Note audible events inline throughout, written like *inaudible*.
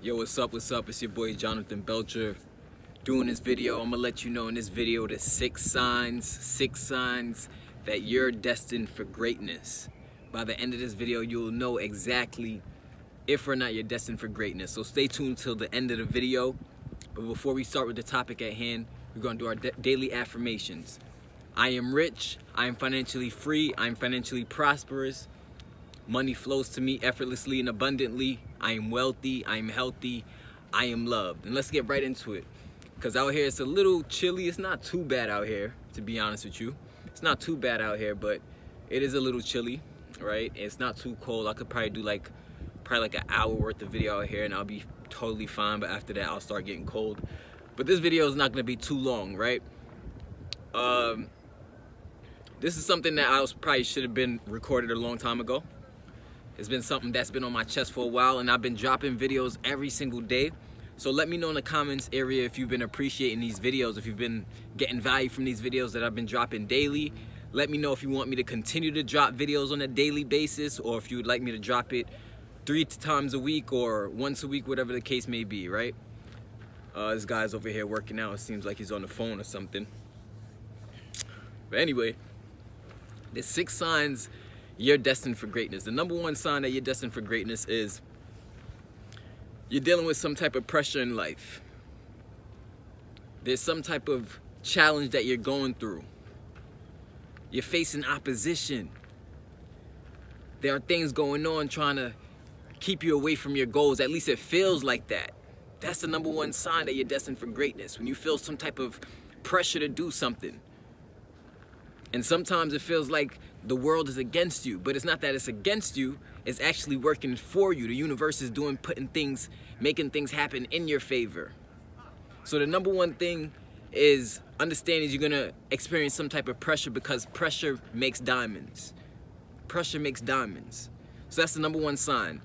Yo, what's up, what's up? It's your boy Jonathan Belcher doing this video. I'm gonna let you know in this video the six signs, six signs that you're destined for greatness. By the end of this video, you'll know exactly if or not you're destined for greatness. So stay tuned till the end of the video. But before we start with the topic at hand, we're gonna do our daily affirmations. I am rich, I am financially free, I am financially prosperous, Money flows to me effortlessly and abundantly. I am wealthy. I am healthy. I am loved. And let's get right into it. Because out here it's a little chilly. It's not too bad out here, to be honest with you. It's not too bad out here, but it is a little chilly, right? It's not too cold. I could probably do like probably like an hour worth of video out here and I'll be totally fine. But after that, I'll start getting cold. But this video is not going to be too long, right? Um, this is something that I was probably should have been recorded a long time ago. It's been something that's been on my chest for a while and I've been dropping videos every single day. So let me know in the comments area if you've been appreciating these videos, if you've been getting value from these videos that I've been dropping daily. Let me know if you want me to continue to drop videos on a daily basis or if you would like me to drop it three times a week or once a week, whatever the case may be, right? Uh, this guy's over here working out. It seems like he's on the phone or something. But anyway, there's six signs you're destined for greatness. The number one sign that you're destined for greatness is you're dealing with some type of pressure in life. There's some type of challenge that you're going through. You're facing opposition. There are things going on trying to keep you away from your goals. At least it feels like that. That's the number one sign that you're destined for greatness. When you feel some type of pressure to do something. And sometimes it feels like the world is against you, but it's not that it's against you, it's actually working for you. The universe is doing, putting things, making things happen in your favor. So the number one thing is understanding you're gonna experience some type of pressure because pressure makes diamonds. Pressure makes diamonds. So that's the number one sign.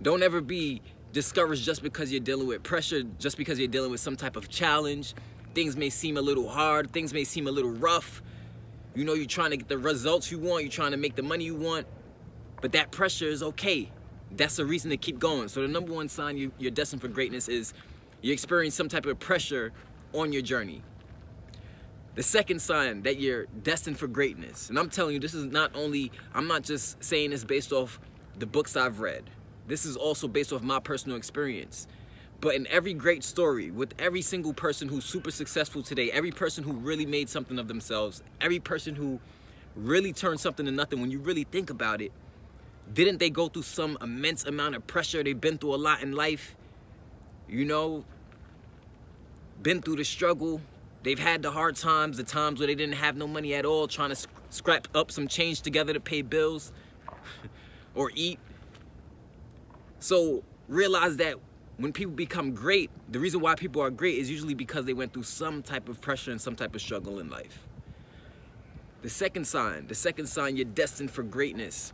Don't ever be discouraged just because you're dealing with pressure, just because you're dealing with some type of challenge. Things may seem a little hard, things may seem a little rough, you know you're trying to get the results you want, you're trying to make the money you want, but that pressure is okay. That's a reason to keep going. So the number one sign you, you're destined for greatness is you experience some type of pressure on your journey. The second sign that you're destined for greatness, and I'm telling you, this is not only, I'm not just saying this based off the books I've read. This is also based off my personal experience. But in every great story, with every single person who's super successful today, every person who really made something of themselves, every person who really turned something to nothing, when you really think about it, didn't they go through some immense amount of pressure? They've been through a lot in life, you know, been through the struggle. They've had the hard times, the times where they didn't have no money at all, trying to scrap up some change together to pay bills *laughs* or eat. So realize that when people become great, the reason why people are great is usually because they went through some type of pressure and some type of struggle in life. The second sign, the second sign you're destined for greatness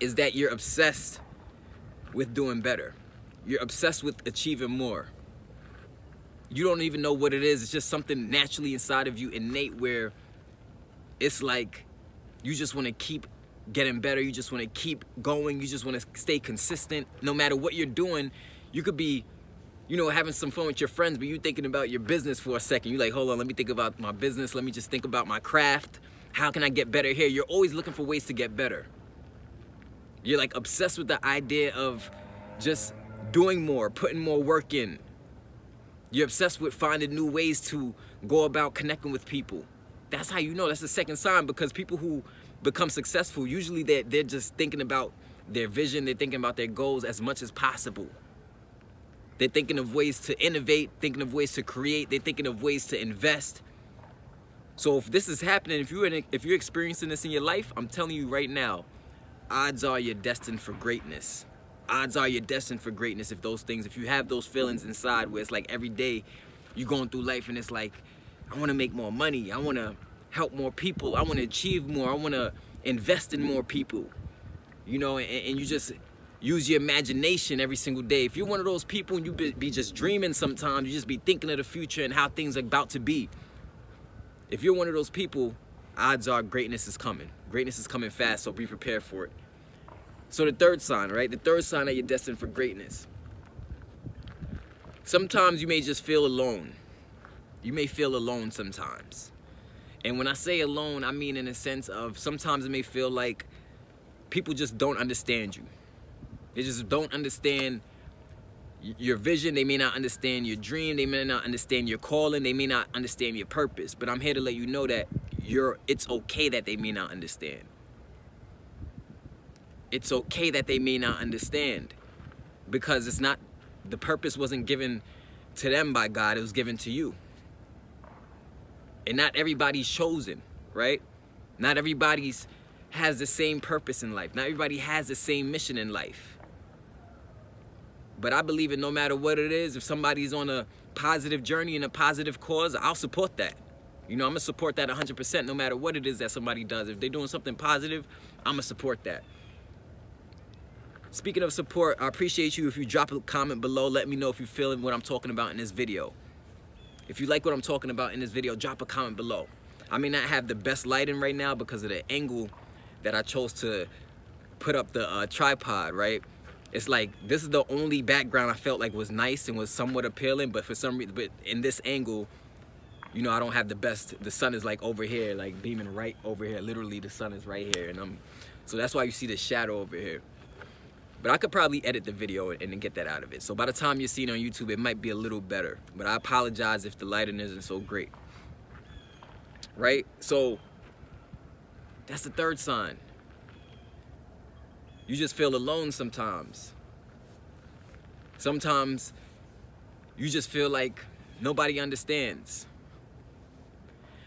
is that you're obsessed with doing better. You're obsessed with achieving more. You don't even know what it is. It's just something naturally inside of you, innate, where it's like you just want to keep getting better. You just want to keep going. You just want to stay consistent. No matter what you're doing, you could be, you know, having some fun with your friends, but you're thinking about your business for a second. You're like, hold on, let me think about my business. Let me just think about my craft. How can I get better here? You're always looking for ways to get better. You're like obsessed with the idea of just doing more, putting more work in. You're obsessed with finding new ways to go about connecting with people. That's how you know. That's the second sign because people who become successful, usually they're, they're just thinking about their vision, they're thinking about their goals as much as possible. They're thinking of ways to innovate, thinking of ways to create, they're thinking of ways to invest. So if this is happening, if you're in, if you're experiencing this in your life, I'm telling you right now, odds are you're destined for greatness. Odds are you're destined for greatness if those things, if you have those feelings inside where it's like every day you're going through life and it's like, I want to make more money. I want to help more people. I want to achieve more. I want to invest in more people. You know, and, and you just use your imagination every single day. If you're one of those people and you be, be just dreaming sometimes, you just be thinking of the future and how things are about to be. If you're one of those people, odds are greatness is coming. Greatness is coming fast, so be prepared for it. So the third sign, right? The third sign that you're destined for greatness sometimes you may just feel alone. You may feel alone sometimes. And when I say alone, I mean in a sense of sometimes it may feel like people just don't understand you. They just don't understand your vision. They may not understand your dream. They may not understand your calling. They may not understand your purpose. But I'm here to let you know that you're it's okay that they may not understand. It's okay that they may not understand because it's not the purpose wasn't given to them by God, it was given to you. And not everybody's chosen, right? Not everybody's has the same purpose in life. Not everybody has the same mission in life. But I believe in no matter what it is, if somebody's on a positive journey and a positive cause, I'll support that. You know, I'm gonna support that 100% no matter what it is that somebody does. If they're doing something positive, I'm gonna support that. Speaking of support, I appreciate you if you drop a comment below. Let me know if you're feeling what I'm talking about in this video. If you like what I'm talking about in this video, drop a comment below. I may not have the best lighting right now because of the angle that I chose to put up the uh, tripod, right? It's like, this is the only background I felt like was nice and was somewhat appealing, but for some reason, but in this angle, you know, I don't have the best, the sun is like over here, like beaming right over here. Literally, the sun is right here, and I'm, so that's why you see the shadow over here. But I could probably edit the video and, get that out of it. So by the time you see it on YouTube, it might be a little better. But I apologize if the lighting isn't so great. Right? So that's the third sign. You just feel alone sometimes. Sometimes you just feel like nobody understands.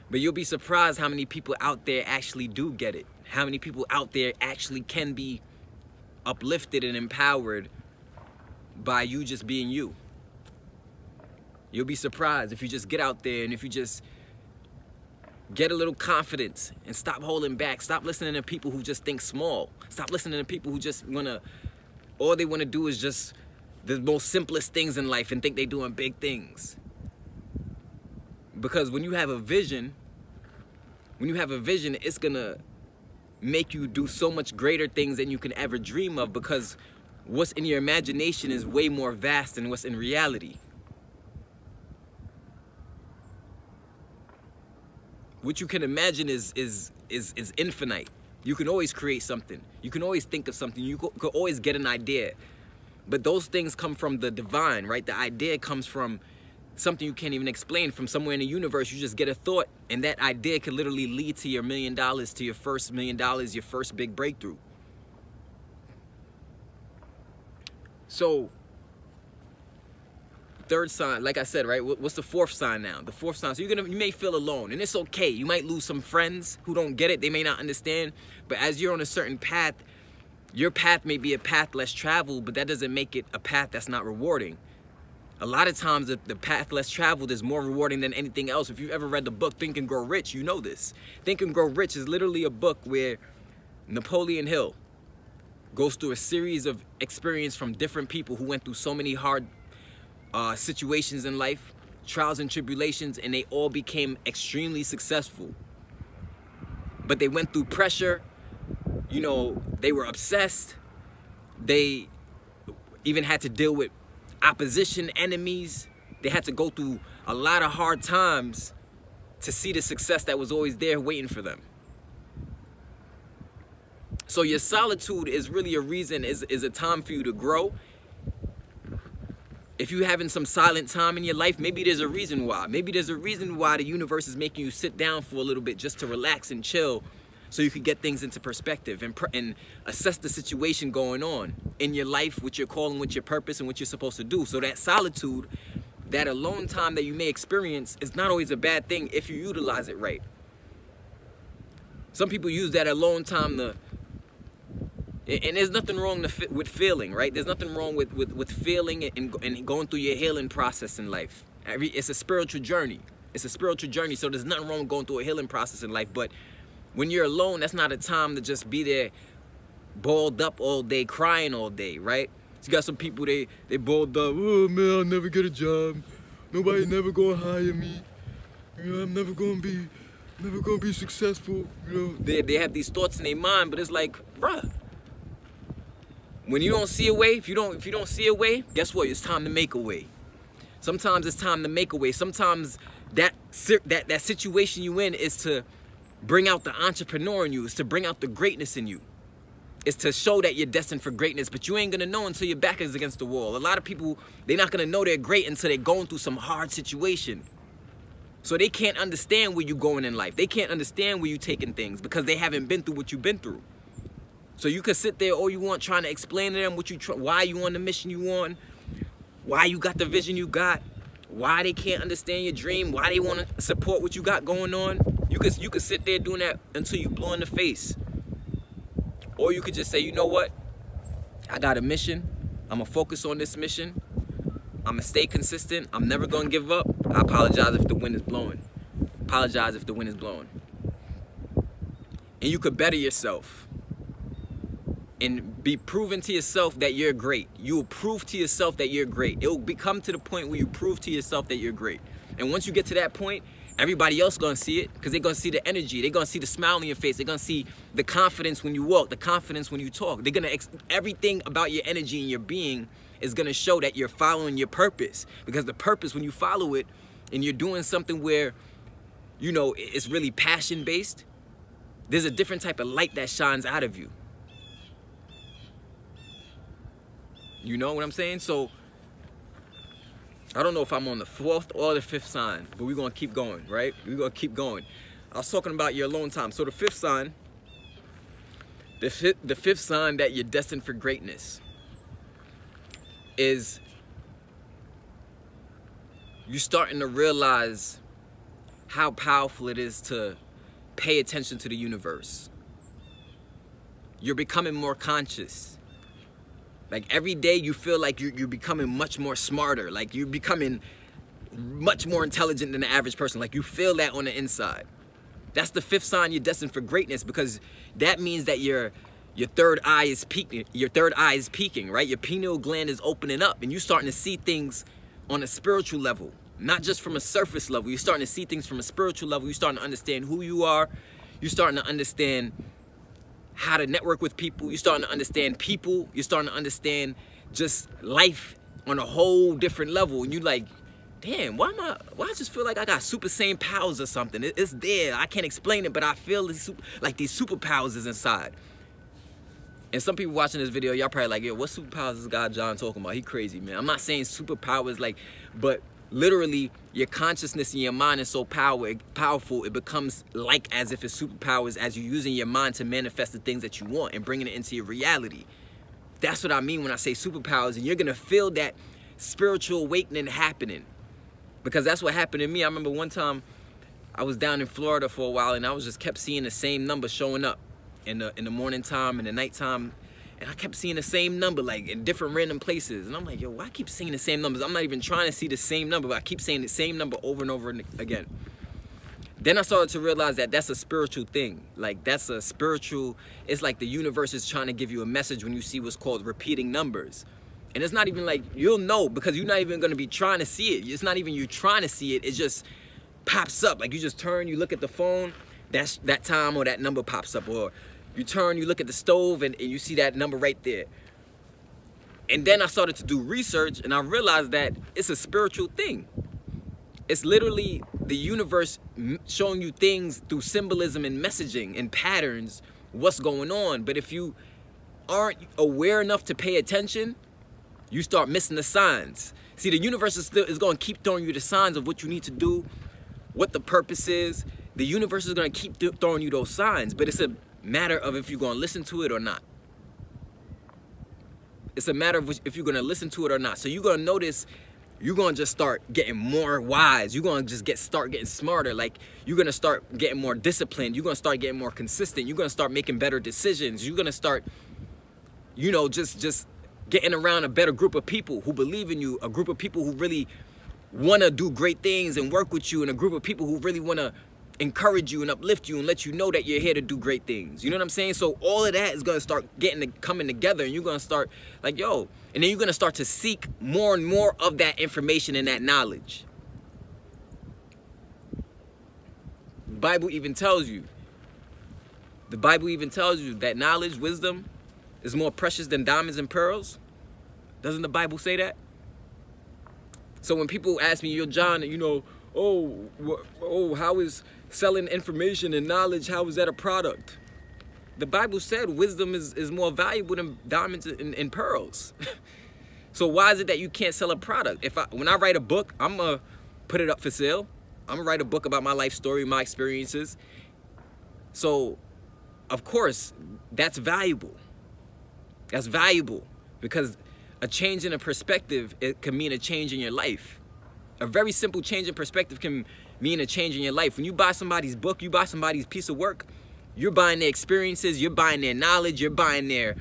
But you'll be surprised how many people out there actually do get it. How many people out there actually can be uplifted and empowered by you just being you. You'll be surprised if you just get out there and if you just get a little confidence and stop holding back. Stop listening to people who just think small. Stop listening to people who just wanna, all they wanna do is just the most simplest things in life and think they're doing big things. Because when you have a vision, when you have a vision, it's gonna make you do so much greater things than you can ever dream of because what's in your imagination is way more vast than what's in reality. What you can imagine is is is is infinite. You can always create something. You can always think of something. You could always get an idea. But those things come from the divine, right? The idea comes from something you can't even explain from somewhere in the universe. You just get a thought, and that idea could literally lead to your million dollars, to your first million dollars, your first big breakthrough. So, third sign, like I said, right? What's the fourth sign now? The fourth sign. So you're gonna, you may feel alone, and it's okay. You might lose some friends who don't get it. They may not understand. But as you're on a certain path, your path may be a path less traveled, but that doesn't make it a path that's not rewarding a lot of times the, the, path less traveled is more rewarding than anything else. If you've ever read the book Think and Grow Rich, you know this. Think and Grow Rich is literally a book where Napoleon Hill goes through a series of experience from different people who went through so many hard uh, situations in life, trials and tribulations, and they all became extremely successful. But they went through pressure, you know, they were obsessed, they even had to deal with opposition, enemies. They had to go through a lot of hard times to see the success that was always there waiting for them. So your solitude is really a reason, is, is a time for you to grow. If you're having some silent time in your life, maybe there's a reason why. Maybe there's a reason why the universe is making you sit down for a little bit just to relax and chill so you can get things into perspective and, and assess the situation going on in your life, with your calling, what your purpose, and what you're supposed to do. So that solitude, that alone time that you may experience is not always a bad thing if you utilize it right. Some people use that alone time to, and there's nothing wrong with feeling, right? There's nothing wrong with, with, with feeling and, and going through your healing process in life. It's a spiritual journey. It's a spiritual journey, so there's nothing wrong going through a healing process in life, but when you're alone, that's not a time to just be there balled up all day, crying all day, right? You got some people, they, they balled up, oh man, I'll never get a job. Nobody never gonna hire me. You know, I'm never gonna be, never gonna be successful. You know, they, they have these thoughts in their mind, but it's like, bruh, when you don't see a way, if you don't, if you don't see a way, guess what? It's time to make a way. Sometimes it's time to make a way. Sometimes that that that situation you in is to bring out the entrepreneur in you, is to bring out the greatness in you. It's to show that you're destined for greatness, but you ain't gonna know until your back is against the wall. A lot of people, they're not gonna know they're great until they're going through some hard situation. So they can't understand where you're going in life. They can't understand where you're taking things because they haven't been through what you've been through. So you could sit there all you want trying to explain to them what you why you on the mission you on, why you got the vision you got, why they can't understand your dream, why they want to support what you got going on. You could you could sit there doing that until you blow in the face. Or you could just say, you know what? I got a mission. I'm gonna focus on this mission. I'm gonna stay consistent. I'm never gonna give up. I apologize if the wind is blowing. Apologize if the wind is blowing. And you could better yourself and be proven to yourself that you're great. You will prove to yourself that you're great. It will become to the point where you prove to yourself that you're great. And once you get to that point, everybody else gonna see it because they're gonna see the energy. They're gonna see the smile on your face. They're gonna see the confidence when you walk, the confidence when you talk. They're gonna, everything about your energy and your being is to show that you're following your purpose because the purpose when you follow it and you're doing something where you know it's really passion based there's a different type of light that shines out of you you know what i'm saying so i don't know if i'm on the fourth or the fifth sign but we're gonna keep going right we're gonna keep going i was talking about your alone time so the fifth sign the fifth, the fifth sign that you're destined for greatness is you're starting to realize how powerful it is to pay attention to the universe. You're becoming more conscious. Like every day you feel like you're, you're becoming much more smarter. Like you're becoming much more intelligent than the average person. Like you feel that on the inside. That's the fifth sign you're destined for greatness because that means that you're your third eye is peaking your third eye is peaking right your pineal gland is opening up and you're starting to see things on a spiritual level not just from a surface level you're starting to see things from a spiritual level you're starting to understand who you are you're starting to understand how to network with people. You're starting to understand people. You're starting to understand just life on a whole different level. And you like damn why am i why i just feel like i got super same powers or something? It's there. I can't explain it but i feel like these superpowers is inside. And some people watching this video, y'all probably like, yo, what superpowers is God Jon talking about? He crazy, man. I'm not saying superpowers like, but literally your consciousness and your mind is so power, powerful, it becomes like as if it's superpowers as you're using your mind to manifest the things that you want and bringing it into your reality. That's what I mean when I say superpowers. And you're to feel that spiritual awakening happening. Because that's what happened to me. I remember one time I was down in Florida for a while and I was just kept seeing the same number showing up in the in the morning time and the nighttime and I kept seeing the same number like in different random places. And I'm like yo why I keep seeing the same numbers? I'm not even trying to see the same number but I keep saying the same number over and over again. Then I started to realize that that's a spiritual thing. Like that's a spiritual it's like the universe is trying to give you a message when you see what's called repeating numbers. And it's not even like you'll know because you're not even going to be trying to see it. It's not even you trying to see it it just pops up. Like you just turn you look at the phone that's that time or that number pops up. Or you turn, you look at the stove, and, and you see that number right there. And then I started to do research, and I realized that it's a spiritual thing. It's literally the universe showing you things through symbolism and messaging and patterns, what's going on. But if you aren't aware enough to pay attention, you start missing the signs. See, the universe is still is going to keep throwing you the signs of what you need to do, what the purpose is. The universe is going to keep th throwing you those signs, but it's a matter of if you're going to listen to it or not. It's a matter of if you're going to listen to it or not. So you're going to notice you're going to just start getting more wise. You're going to just get start getting smarter. Like you're going to start getting more disciplined. You're going to start getting more consistent. You're going to start making better decisions. You're going to start you know just just getting around a better group of people who believe in you, a group of people who really want to do great things and work with you and a group of people who really want to encourage you and uplift you and let you know that you're here to do great things. You know what I'm saying? So all of that is gonna start getting to, coming together and you're gonna start like, yo, and then you're gonna start to seek more and more of that information and that knowledge. The Bible even tells you, the Bible even tells you that knowledge, wisdom is more precious than diamonds and pearls. Doesn't the Bible say that? So when people ask me, yo, Jon, you know, oh, oh, how is selling information and knowledge, how is that a product? The Bible said wisdom is, is more valuable than diamonds and, and pearls. *laughs* so why is it that you can't sell a product? If I, when I write a book, I'm gonna put it up for sale. I'm gonna write a book about my life story, my experiences. So, of course, that's valuable. That's valuable because a change in a perspective it can mean a change in your life. A very simple change in perspective can mean a change in your life. When you buy somebody's book, you buy somebody's piece of work, you're buying their experiences, you're buying their knowledge, you're buying their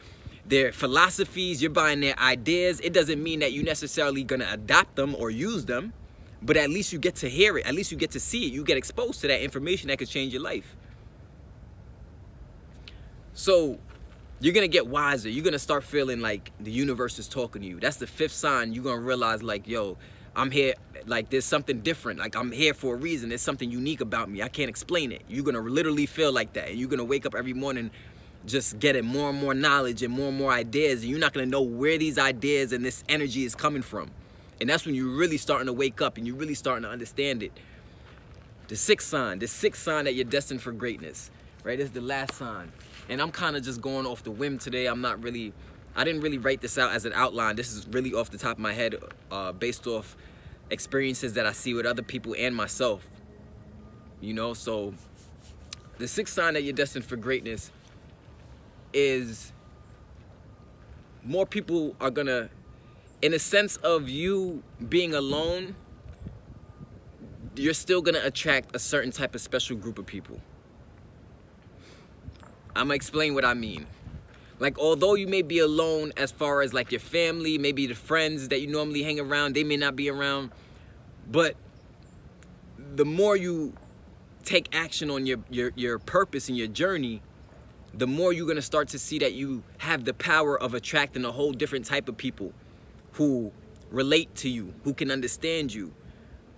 their philosophies, you're buying their ideas. It doesn't mean that you're necessarily gonna adopt them or use them, but at least you get to hear it, at least you get to see it, you get exposed to that information that could change your life. So you're gonna get wiser. You're gonna start feeling like the universe is talking to you. That's the fifth sign. You're gonna realize like, yo, I'm here, like there's something different. Like I'm here for a reason. There's something unique about me. I can't explain it. You're gonna literally feel like that. And you're gonna wake up every morning just getting more and more knowledge and more and more ideas. And you're not gonna know where these ideas and this energy is coming from. And that's when you're really starting to wake up and you're really starting to understand it. The sixth sign, the sixth sign that you're destined for greatness, right? This is the last sign and I'm kind of just going off the whim today. I'm not really, I didn't really write this out as an outline. This is really off the top of my head uh, based off experiences that I see with other people and myself. You know, so the sixth sign that you're destined for greatness is more people are gonna, in a sense of you being alone, you're still gonna attract a certain type of special group of people. I'm gonna explain what I mean. Like, although you may be alone as far as like your family, maybe the friends that you normally hang around, they may not be around, but the more you take action on your, your, your purpose and your journey, the more you're gonna start to see that you have the power of attracting a whole different type of people who relate to you, who can understand you.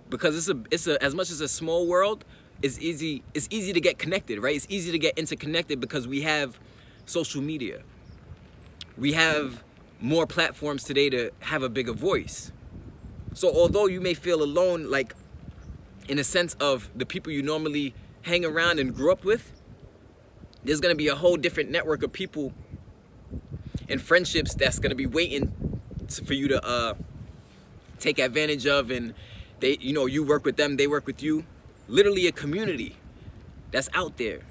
Because it's a, it's a, as much as a small world, it's easy it's easy to get connected right it's easy to get interconnected because we have social media we have more platforms today to have a bigger voice so although you may feel alone like in a sense of the people you normally hang around and grew up with there's to be a whole different network of people and friendships that's to be waiting for you to uh, take advantage of and they you know you work with them they work with you literally a community that's out there.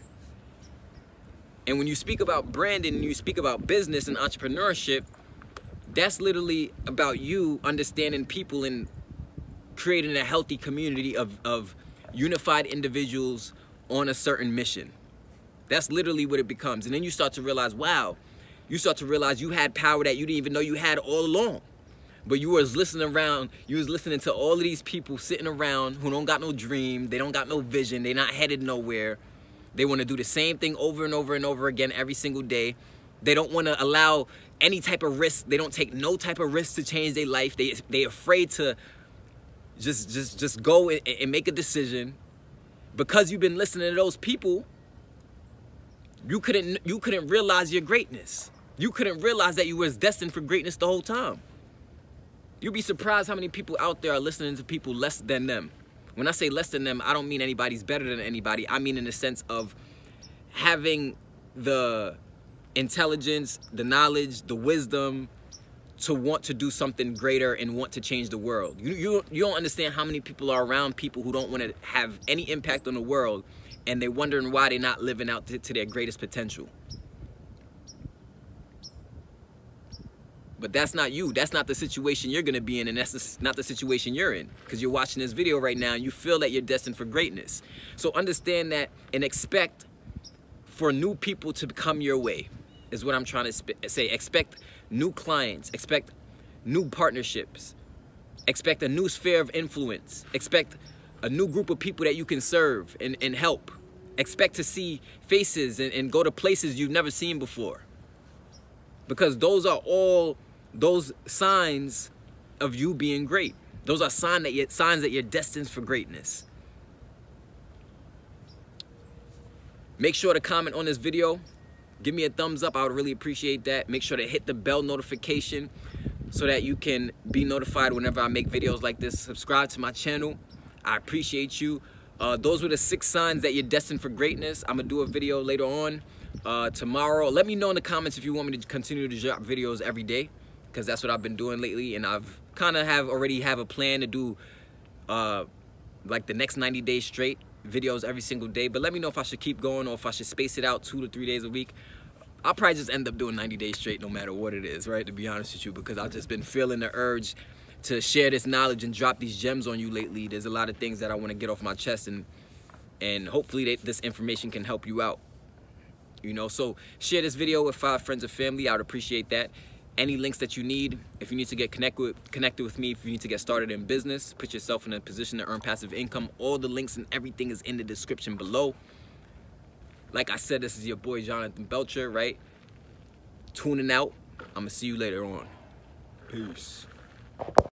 And when you speak about branding and you speak about business and entrepreneurship, that's literally about you understanding people and creating a healthy community of, of unified individuals on a certain mission. That's literally what it becomes. And then you start to realize, wow, you start to realize you had power that you didn't even know you had all along. But you was listening around, you was listening to all of these people sitting around who don't got no dream, they don't got no vision, they not headed nowhere. They want to do the same thing over and over and over again every single day. They don't want to allow any type of risk. They don't take no type of risk to change their life. They they afraid to just just just go and, and make a decision. Because you've been listening to those people, you couldn't you couldn't realize your greatness. You couldn't realize that you was destined for greatness the whole time. You'd be surprised how many people out there are listening to people less than them. When I say less than them, I don't mean anybody's better than anybody. I mean in the sense of having the intelligence, the knowledge, the wisdom to want to do something greater and want to change the world. You, you, you don't understand how many people are around people who don't want to have any impact on the world and they're wondering why they're not living out to, to their greatest potential. But that's not you. That's not the situation you're going to be in, and that's not the situation you're in. Because you're watching this video right now and you feel that you're destined for greatness. So understand that and expect for new people to come your way, is what I'm trying to say. Expect new clients, expect new partnerships, expect a new sphere of influence, expect a new group of people that you can serve and, and help. Expect to see faces and, and go to places you've never seen before because those are all those signs of you being great. Those are sign that you're, signs that you're destined for greatness. Make sure to comment on this video. Give me a thumbs up. I would really appreciate that. Make sure to hit the bell notification so that you can be notified whenever I make videos like this. Subscribe to my channel. I appreciate you. Uh, those were the six signs that you're destined for greatness. I'm gonna do a video later on uh, tomorrow. Let me know in the comments if you want me to continue to drop videos every day because that's what I've been doing lately and I've kind of have already have a plan to do uh, like the next 90 days straight videos every single day but let me know if I should keep going or if I should space it out two to three days a week. I'll probably just end up doing 90 days straight no matter what it is right to be honest with you because I've just been feeling the urge to share this knowledge and drop these gems on you lately. There's a lot of things that I want to get off my chest and and hopefully they, this information can help you out you know? So share this video with five friends or family I would appreciate that any links that you need. If you need to get connected with, connected with me if you need to get started in business put yourself in a position to earn passive income. All the links and everything is in the description below. Like I said this is your boy Jonathan Belcher right? Tuning out. I'm gonna see you later on. Peace